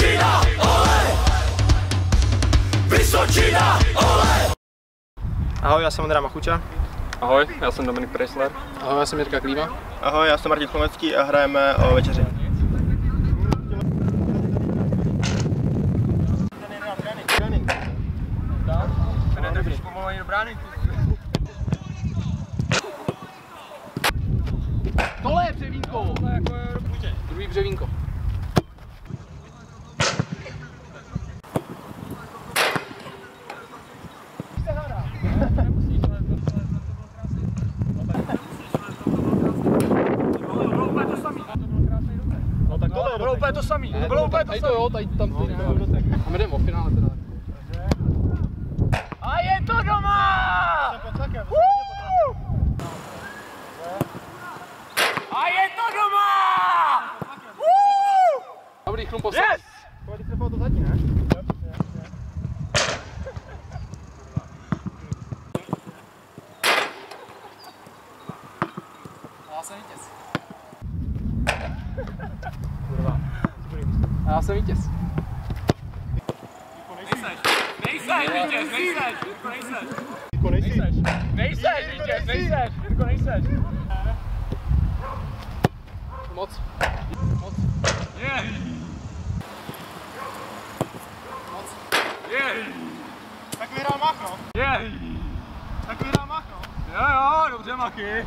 Vysočina, ole! Vysočina, ole! Ahoj, já jsem Ondra Machuča. Ahoj, já jsem Dominik Preisler. Ahoj, já jsem Jirka Klíma. Ahoj, já jsem Martin Chlomecký a hrajeme o večeři. Tohle je břevínko! Druhý břevínko. Úplně to samý. Ne, bylo úplně to Tady to jo, tady tam ty ne. A my jdeme o finále teda. A je to doma! A je to doma! Dobrý chlum poslat. Yes! Pojď se to zadní, ne? A já jsem vítěz. A já jsem vítěz. Nejseš vítěz, nejseš! Jirko, nejseš! Nejsi. Nejseš vítěz, nejseš! Jirko, nejseš! Moc. Moc. Moc. Tak vyhrál Mach, no. Tak vyhrál Mach, no. Jo, jo, dobře, Machy.